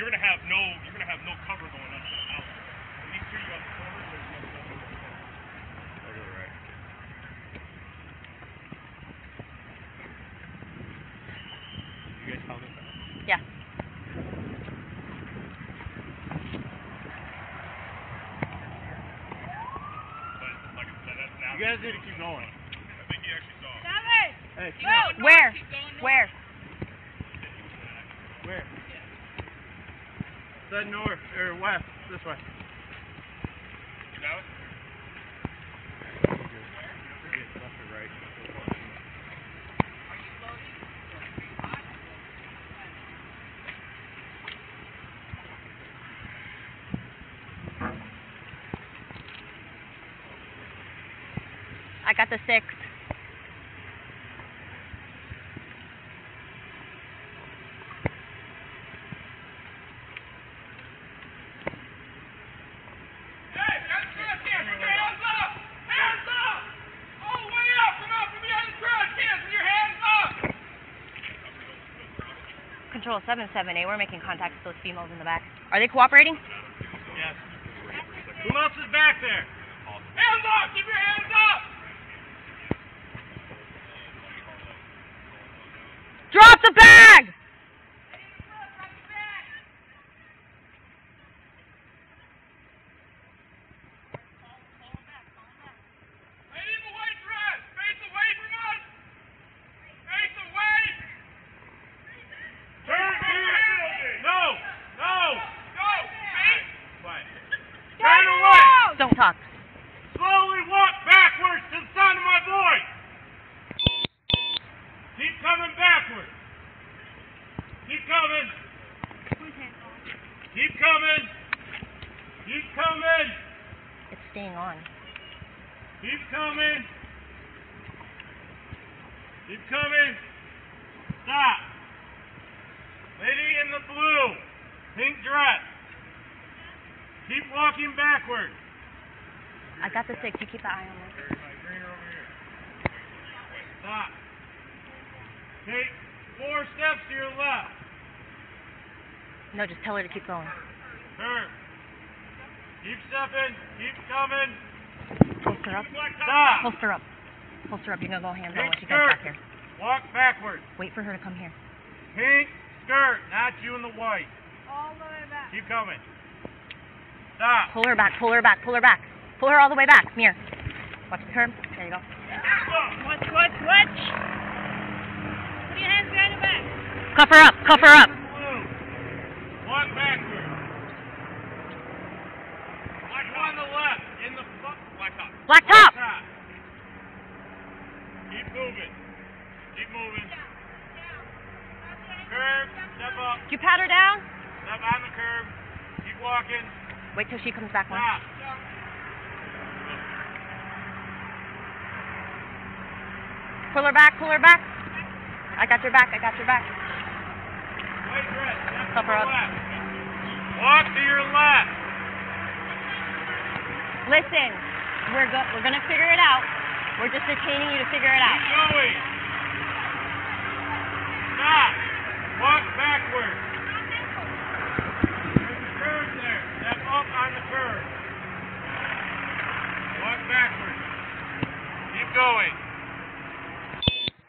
you're gonna have no you're gonna have no cover going up. Out. These three you got the corner. There's no cover. I'll go right. You guys found this? Yeah. But like I said, that's now. You guys need to keep going. I think he actually saw. Hey, Go, Where? north, keep going north. Where? Where? Said north or west. This way. Now, left or. I got the six. Hey, that's trash cans. Put your hands up. Hands up. All the way up. Come out from behind the trash cans with your hands up. Control 778. We're making contact with those females in the back. Are they cooperating? Yes. Who else is back there? Hands up. Keep your hands up. Drop the bag! Ladies away from us. Face away from us. Face away. Turn here. No. No. Go. Face. Quiet. Turn away. Don't talk. Slowly walk backwards to the sound of my voice. Keep coming backwards. Keep coming. Keep coming. Keep coming. It's staying on. Keep coming. Keep coming. Stop. Lady in the blue, pink dress. Keep walking backwards. I got the six. You keep the eye on me. Green over here. Stop. Take four steps to your left. No, just tell her to keep going. Turn. Keep stepping. Keep coming. Holster up. Stop. Holster up. Holster up. You're gonna go hands on Pink once you guys skirt. back here. Walk backwards. Wait for her to come here. Pink skirt, not you in the white. All the way back. Keep coming. Stop. Pull her back. Pull her back. Pull her back. Pull her all the way back. Come here. Watch the curb. There you go. Watch, watch, watch. Put your hands behind the back. Cuff her up. Cuff her up. Blue. Walk backwards. Black on the left. In the fu- black top. Black top. Top. Keep moving. Keep moving. Curb. Step up. You pat her down? Step on the curb. Keep walking. Wait till she comes back. Stop. Pull her back. Pull her back. I got your back. I got your back. Dress. Step to Cover up. Walk to your left. Listen, we're go- we're gonna figure it out. We're just detaining you to figure it out. Keep going. Stop. Walk backwards. There's a curve there. Step up on the curve. Walk backwards. Keep going.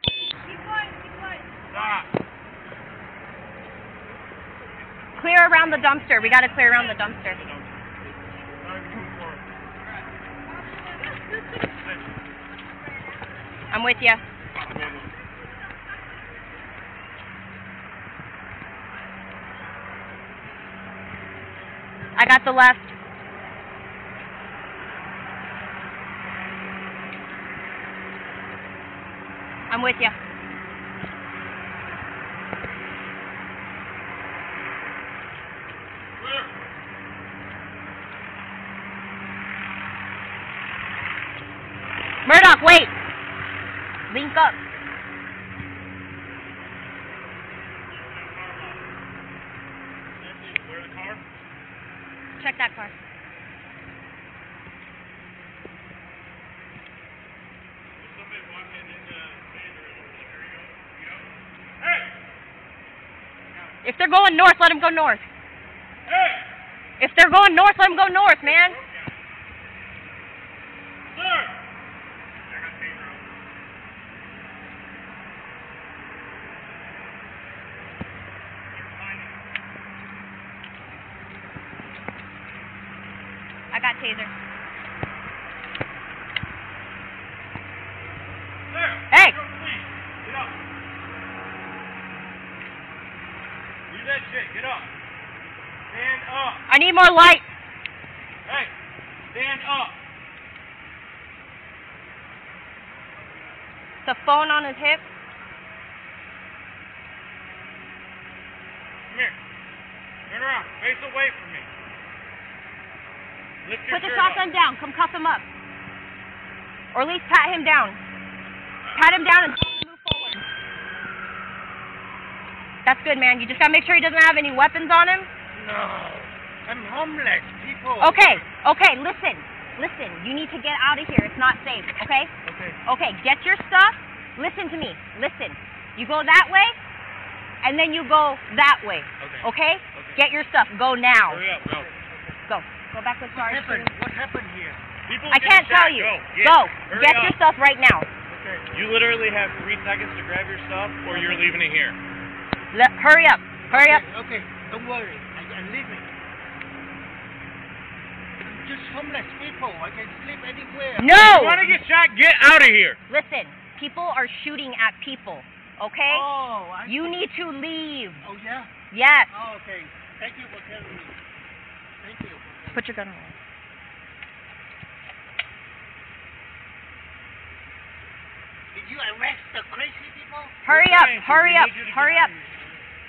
Keep going, keep going. Stop. Clear around the dumpster. We gotta clear around the dumpster. I'm with you. I got the left. I'm with you. Clear. Murdoch, wait. Link up. Nancy, clear the car. Check that car. Somebody walking in the Vader in the area. You know? Hey! If they're going north, let them go north. If they're going north, let them go north, man. Sir! I got taser. Sir! Hey! You're police. Get up. Shit. Get up. Stand up. I need more light. Hey! Stand up. The phone on his hip. Come here. Turn around. Face away from me. Lift your Put the shotgun up. down. Come cuff him up. Or at least pat him down. Pat him down and tell him to move forward. That's good, man. You just gotta make sure he doesn't have any weapons on him. No. I'm homeless, people. Okay, okay, listen. Listen, you need to get out of here. It's not safe, okay? Okay. Okay, get your stuff. Listen to me. Listen. You go that way, and then you go that way. Okay. Okay? Okay. Get your stuff. Go now. Hurry up. Go. Go. Go back with What Sarge. happened? What happened here? People I can't tell you. Go. Get, Go. Get your stuff right now. Okay. You literally have three seconds to grab your stuff, or you're leaving it here. Le- hurry up. Hurry up. Okay, don't worry. I, I'm leaving. I'm just homeless people. Oh, I can sleep anywhere. No! You No. want to get shot? Get out of here. Listen. People are shooting at people. Okay? Oh, I, You need to leave. oh yeah. Yes. Oh, okay. Thank you for telling me. Thank you. Put your gun away. Did you arrest the crazy people? Hurry We're up. trying. Hurry We up. need you to Hurry get up.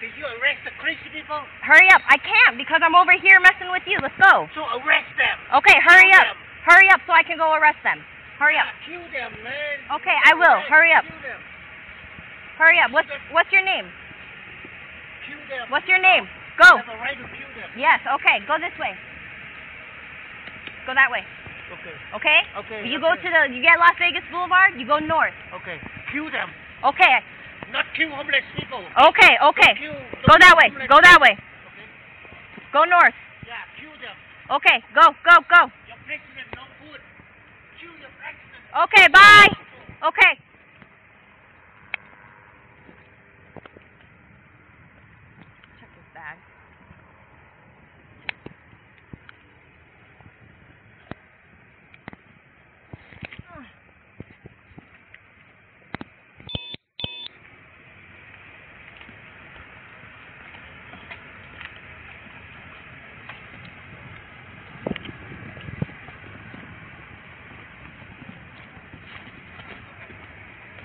Out of here. Did you arrest the crazy people? Hurry up. I can't because I'm over here messing with you. Let's go. So arrest them. Okay, hurry Kill up. them. Hurry up so I can go arrest them. Hurry up. Yeah, kill them, man. Okay, I will. Hurry up. Kill them. Hurry up. What's what's your name? Kill them. What's your name? I Go. have a right to kill them. Yes, okay. Go this way. Go that way. Okay. Okay? Okay. You go to the you get Las Vegas Boulevard, you go north. Okay. Kill them. Okay. Not kill homeless people. Okay, okay. Kill, Go that way. Go that way. Okay. Go north. Yeah, kill them. Okay, go, go, go. Your president no good. Kill your president. Okay, bye. Okay. Check this bag.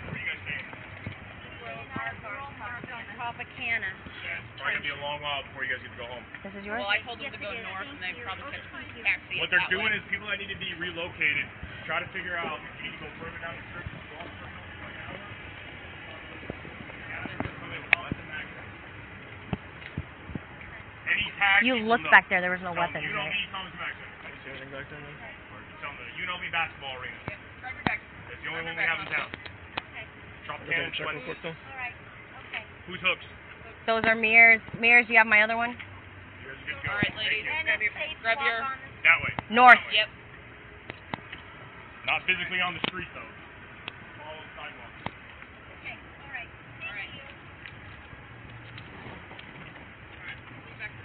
Where are you guys staying? Tropicana. Yeah, it's probably gonna be a long while before you guys get to go home. This is yours? Well, I told them to go north and then probably catch a taxi. What they're doing way. is people that need to be relocated, try to figure out if you need to go further down the strip, go off for like an hour. Yeah, that's something call it the max. Any tag You looked know. back there, there was no Tell them, weapons, You know right? me, Thomas Maxson. I see anything back there, man? Tell them the UNLV basketball arena. Grab your. It's the only one we have in town. Drop Look can, at check real quick, though. Who's hooks? Those are mirrors. Mirrors, you have my other one? You guys are good to go. All right, ladies. Thank. Grab your. Grab your. That way. North. That way. Yep. Not physically on the street though. Follow the sidewalk. All right. Alright, move back to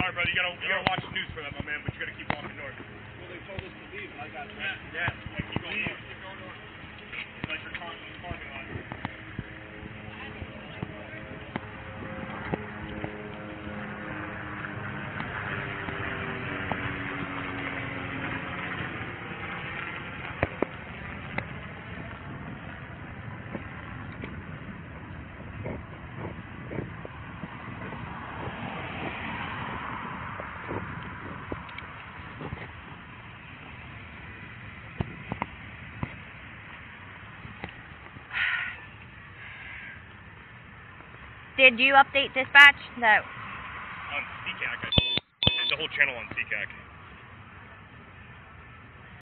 Sorry, brother. You gotta you gotta watch the news for that, my man. But you gotta keep walking north. Well, they told us to leave, and I got yeah, yeah. keep going north. Keep going north. It's like you're the parking lot. Did you update dispatch? No. On CCAC, I the whole channel on CCAC.